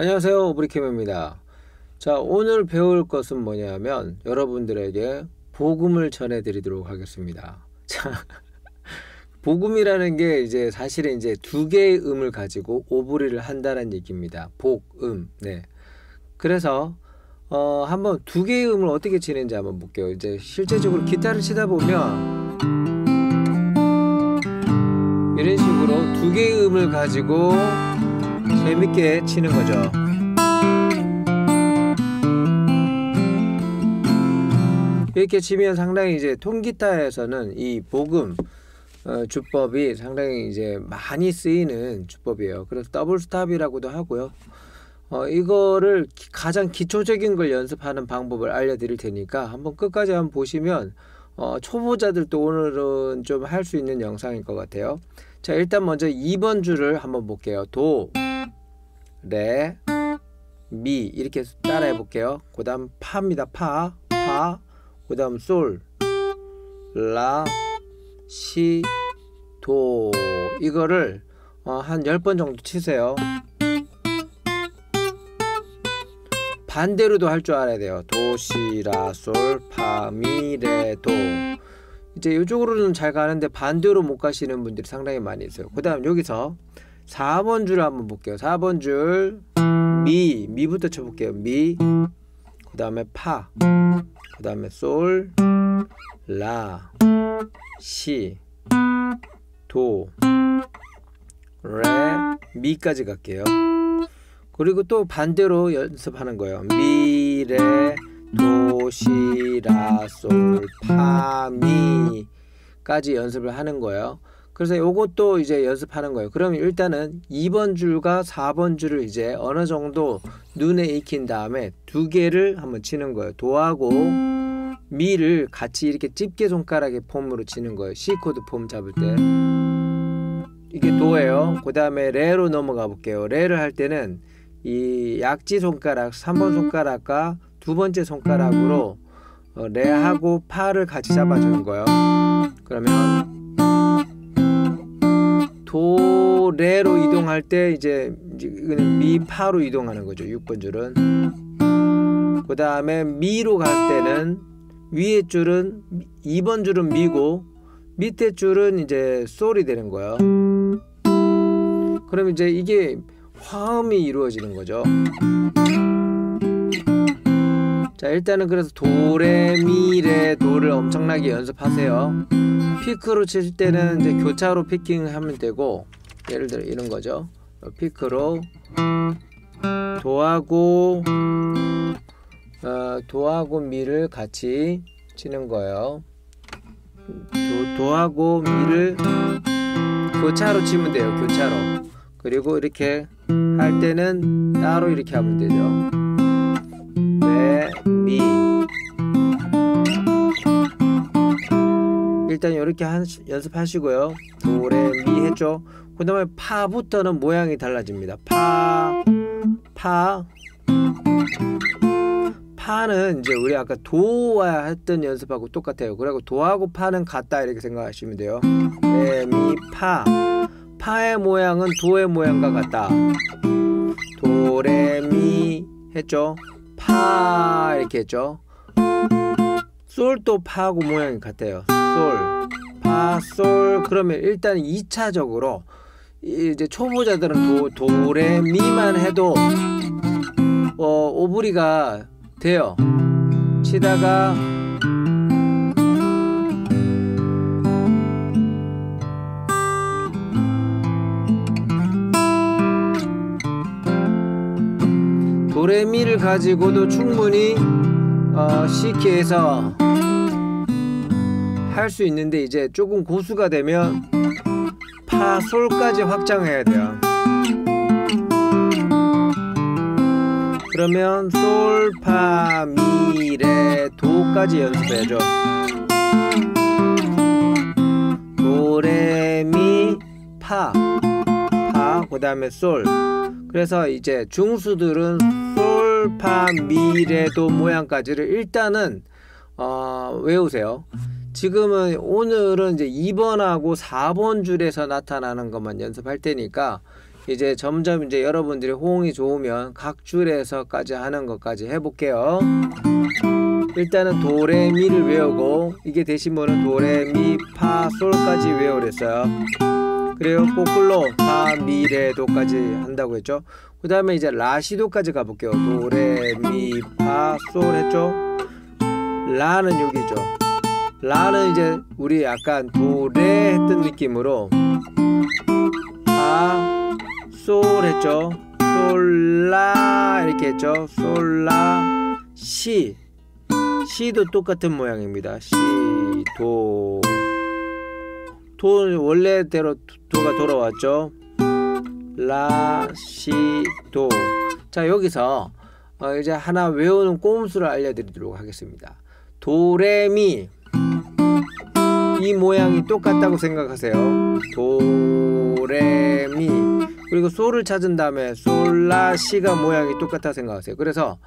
안녕하세요. 오브리캠입니다. 자 오늘 배울 것은 뭐냐면 여러분들에게 복음을 전해 드리도록 하겠습니다. 자 복음이라는 게 이제 사실은 이제 두 개의 음을 가지고 오브리를 한다는 얘기입니다. 복음. 네. 그래서 어 한번 두 개의 음을 어떻게 치는지 한번 볼게요. 이제 실제적으로 기타를 치다 보면 이런 식으로 두 개의 음을 가지고 재밌게 치는 거죠. 이렇게 치면 상당히 이제 통기타에서는 이 복음 어, 주법이 상당히 이제 많이 쓰이는 주법이에요. 그래서 double stop이라고도 하고요. 어, 이거를 기, 가장 기초적인 걸 연습하는 방법을 알려드릴 테니까 한번 끝까지 한번 보시면 어, 초보자들도 오늘은 좀 할 수 있는 영상일 것 같아요. 자 일단 먼저 2번 줄을 한번 볼게요. 도 레, 미 이렇게 따라해 볼게요. 그 다음 파입니다. 파, 파, 그 다음 솔, 라, 시, 도 이거를 어, 한 10번 정도 치세요. 반대로도 할 줄 알아야 돼요. 도, 시, 라, 솔, 파, 미, 레, 도 이제 이쪽으로는 잘 가는데 반대로 못 가시는 분들이 상당히 많이 있어요. 그 다음 여기서 4번 줄을 한번 볼게요. 4번 줄 미, 미부터 쳐볼게요. 미, 그 다음에 파, 그 다음에 솔, 라, 시, 도, 레, 미까지 갈게요. 그리고 또 반대로 연습하는 거예요. 미, 레, 도, 시, 라, 솔, 파, 미까지 연습을 하는 거예요. 그래서 요것도 이제 연습하는 거예요. 그러면 일단은 2번 줄과 4번 줄을 이제 어느 정도 눈에 익힌 다음에 두 개를 한번 치는 거예요. 도하고 미를 같이 이렇게 집게 손가락의 폼으로 치는 거예요. C 코드 폼 잡을 때. 이게 도예요. 그 다음에 레로 넘어가 볼게요. 레를 할 때는 이 약지 손가락, 3번 손가락과 두 번째 손가락으로 어, 레하고 파를 같이 잡아주는 거예요. 그러면 도, 레로 이동할 때 이제 이거는 미, 파로 이동하는 거죠. 6번 줄은. 그 다음에 미로 갈 때는 위에 줄은 2번 줄은 미고 밑에 줄은 이제 솔이 되는 거예요. 그럼 이제 이게 화음이 이루어지는 거죠. 자 일단은 그래서 도레미레 도를 엄청나게 연습하세요. 피크로 칠 때는 이제 교차로 피킹하면 되고 예를 들어 이런 거죠. 피크로 도하고 어, 도하고 미를 같이 치는 거예요. 도, 도하고 미를 교차로 치면 돼요. 교차로. 그리고 이렇게 할 때는 따로 이렇게 하면 되죠. 네, 미. 일단 이렇게 한, 연습하시고요. 도, 레, 미 했죠. 그 다음에 파부터는 모양이 달라집니다. 파, 파. 파는 이제 우리 아까 도와 했던 연습하고 똑같아요. 그리고 도하고 파는 같다 이렇게 생각하시면 돼요. 레, 미, 파. 파의 모양은 도의 모양과 같다. 도, 레, 미 했죠. 파 이렇게 했죠. 솔도 파하고 모양이 같아요. 솔, 파, 솔. 그러면 일단 2차적으로 이제 초보자들은 도, 도, 레, 미만 해도 어, 오브리가 돼요. 치다가 도레미를 가지고도 충분히 어, C키에서 할 수 있는데 이제 조금 고수가 되면 파, 솔까지 확장해야 돼요. 그러면 솔, 파, 미, 레, 도까지 연습해야죠. 도, 레, 미, 파, 파, 그 다음에 솔. 그래서 이제 중수들은 솔, 파, 미, 레, 도 모양까지를 일단은 어, 외우세요. 지금은 오늘은 이제 2번하고 4번 줄에서 나타나는 것만 연습할 테니까 이제 점점 이제 여러분들이 호응이 좋으면 각 줄에서까지 하는 것까지 해볼게요. 일단은 도레미를 외우고 이게 되신 분은 도레미 파솔까지 외우랬어요. 그래요. 거꾸로 파미레도까지 한다고 했죠. 그 다음에 이제 라시도까지 가볼게요. 도레미파솔 했죠. 라는 여기죠. 라는 이제 우리 약간 도레 했던 느낌으로 파, 솔 했죠. 솔라 이렇게 했죠. 솔라, 시. 시도 똑같은 모양입니다. 시, 도. 도 원래대로 도가 돌아왔죠. 라, 시, 도. 자, 여기서 어, 이제 하나 외우는 꼼수를 알려드리도록 하겠습니다. 도레미 이 모양이 똑같다고 생각하세요. 도레미 그리고 솔을 찾은 다음에 솔라시가 모양이 똑같다 생각하세요. 그래서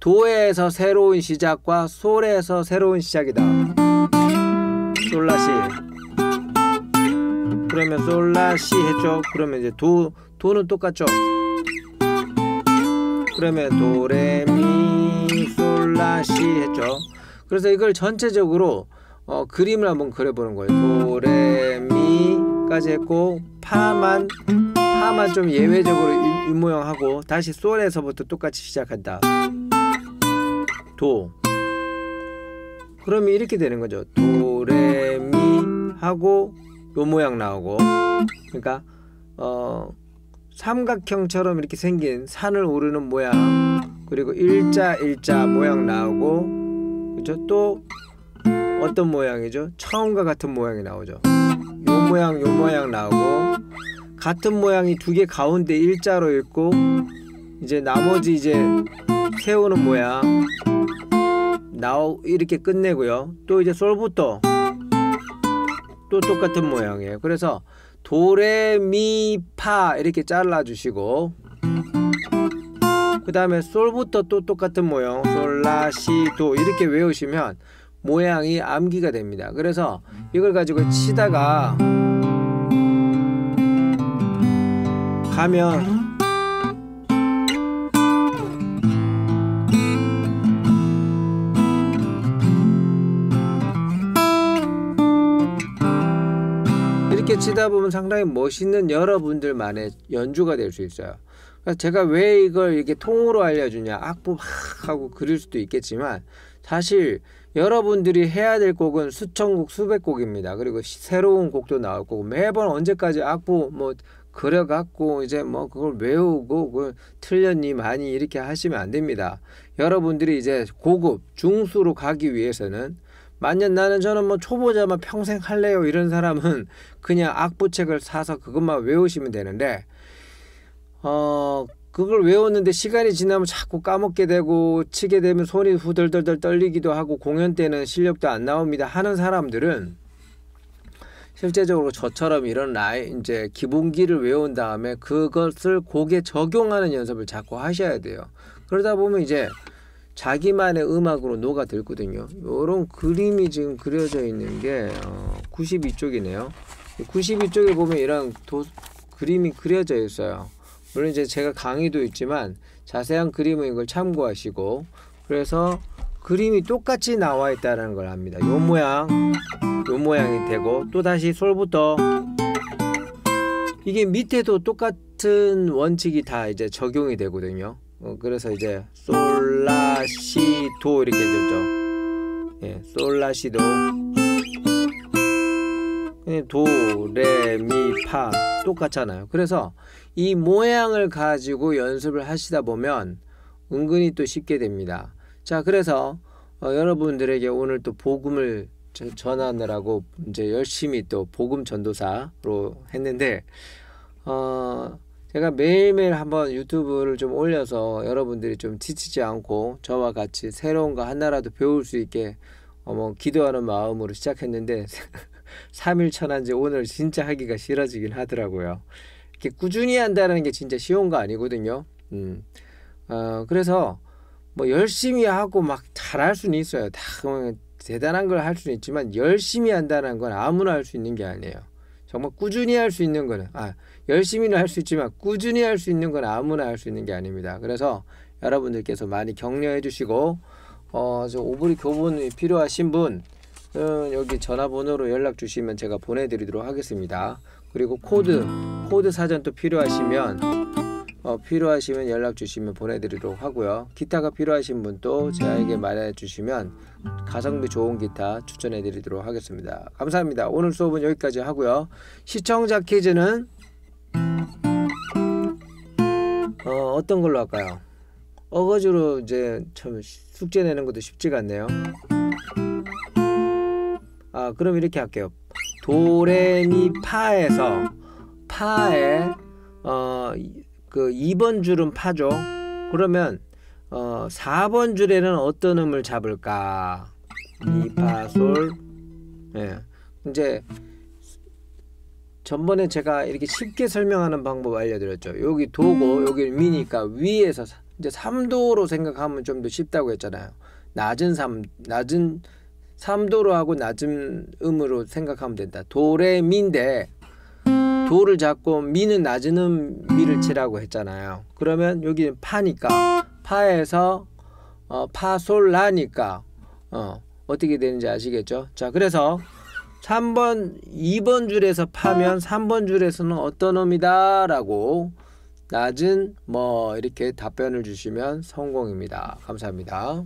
도에서 새로운 시작과 솔에서 새로운 시작이다. 솔라시 그러면 솔라시 했죠. 그러면 이제 도 도는 똑같죠. 그러면 도레미 솔라시 했죠. 그래서 이걸 전체적으로 어, 그림을 한번 그려보는 거예요. 도레미까지 했고 파만 파만 좀 예외적으로 이, 이 모양하고 다시 솔에서부터 똑같이 시작한다. 도 그러면 이렇게 되는 거죠. 도레미 하고 요 모양 나오고. 그러니까 어 삼각형처럼 이렇게 생긴 산을 오르는 모양 그리고 일자 일자 모양 나오고 그죠? 또 어떤 모양이죠? 처음과 같은 모양이 나오죠. 요 모양 요 모양 나오고 같은 모양이 두 개 가운데 일자로 있고 이제 나머지 이제 세우는 모양 나오 이렇게 끝내고요. 또 이제 솔부터 또 똑같은 모양이에요. 그래서 도레미파 이렇게 잘라 주시고 그 다음에 솔부터 또 똑같은 모양 솔라시도 이렇게 외우시면 모양이 암기가 됩니다. 그래서 이걸 가지고 치다가 가면 이렇게 치다 보면 상당히 멋있는 여러분들만의 연주가 될 수 있어요. 그러니까 제가 왜 이걸 이렇게 통으로 알려주냐 악보 막 하고 그릴 수도 있겠지만 사실 여러분들이 해야 될 곡은 수천 곡 수백 곡입니다. 그리고 새로운 곡도 나올 거고 매번 언제까지 악보 뭐 그려갖고 이제 뭐 그걸 외우고 그걸 틀렸니 많이 이렇게 하시면 안 됩니다. 여러분들이 이제 고급 중수로 가기 위해서는 만약 나는 저는 뭐 초보자만 평생 할래요 이런 사람은 그냥 악보책을 사서 그것만 외우시면 되는데 어 그걸 외웠는데 시간이 지나면 자꾸 까먹게 되고 치게 되면 손이 후덜덜덜 떨리기도 하고 공연 때는 실력도 안 나옵니다 하는 사람들은 실제적으로 저처럼 이런 라인 이제 기본기를 외운 다음에 그것을 곡에 적용하는 연습을 자꾸 하셔야 돼요. 그러다 보면 이제 자기만의 음악으로 녹아들거든요. 이런 그림이 지금 그려져 있는 게 어, 92쪽이네요. 92쪽에 보면 이런 도, 그림이 그려져 있어요. 물론 이제 제가 강의도 있지만 자세한 그림은 이걸 참고하시고 그래서 그림이 똑같이 나와 있다는 걸 압니다. 요 모양, 요 모양이 되고 또 다시 솔부터 이게 밑에도 똑같은 원칙이 다 이제 적용이 되거든요. 어, 그래서 이제 솔라 시도 이렇게 되죠. 예, 솔라시도 도 레 미 파 똑같잖아요. 그래서 이 모양을 가지고 연습을 하시다 보면 은근히 또 쉽게 됩니다. 자, 그래서 어, 여러분들에게 오늘 또 복음을 전하느라고 이제 열심히 또 복음 전도사로 했는데 어 제가 매일매일 한번 유튜브를 좀 올려서 여러분들이 좀 지치지 않고 저와 같이 새로운 거 하나라도 배울 수 있게 어 뭐 기도하는 마음으로 시작했는데 3일 천한지 오늘 진짜 하기가 싫어지긴 하더라고요. 이렇게 꾸준히 한다는 게 진짜 쉬운 거 아니거든요. 음. 어, 그래서 뭐 열심히 하고 막 잘할 수는 있어요. 다 대단한 걸 할 수는 있지만 열심히 한다는 건 아무나 할 수 있는 게 아니에요. 정말 꾸준히 할 수 있는 거는 아 열심히는 할 수 있지만 꾸준히 할 수 있는 건 아무나 할 수 있는 게 아닙니다. 그래서 여러분들께서 많이 격려해 주시고 어 저 오브리 교본이 필요하신 분 어, 여기 전화번호로 연락 주시면 제가 보내드리도록 하겠습니다. 그리고 코드 코드 사전 또 필요하시면 어, 필요하시면 연락 주시면 보내드리도록 하고요. 기타가 필요하신 분도 저에게 말해 주시면 가성비 좋은 기타 추천해 드리도록 하겠습니다. 감사합니다. 오늘 수업은 여기까지 하고요. 시청자 퀴즈는 어, 어떤 걸로 할까요? 어거지로 이제 참 숙제 내는 것도 쉽지가 않네요. 아 그럼 이렇게 할게요. 도레미파에서 파에 어 그 2번 줄은 파죠. 그러면 어 4번 줄에는 어떤 음을 잡을까? 미파솔. 예. 이제 전번에 제가 이렇게 쉽게 설명하는 방법 알려드렸죠. 여기 도고 여기 미니까 위에서 사- 이제 3도로 생각하면 좀 더 쉽다고 했잖아요. 낮은 3 낮은 3도로 하고 낮은 음으로 생각하면 된다. 도레미인데 도를 잡고 미는 낮은 음 미를 치라고 했잖아요. 그러면 여기 파니까 파에서 어, 파솔라니까 어, 어떻게 되는지 아시겠죠? 자, 그래서 3번, 2번 줄에서 파면 3번 줄에서는 어떤 음이다 라고 낮은 뭐 이렇게 답변을 주시면 성공입니다. 감사합니다.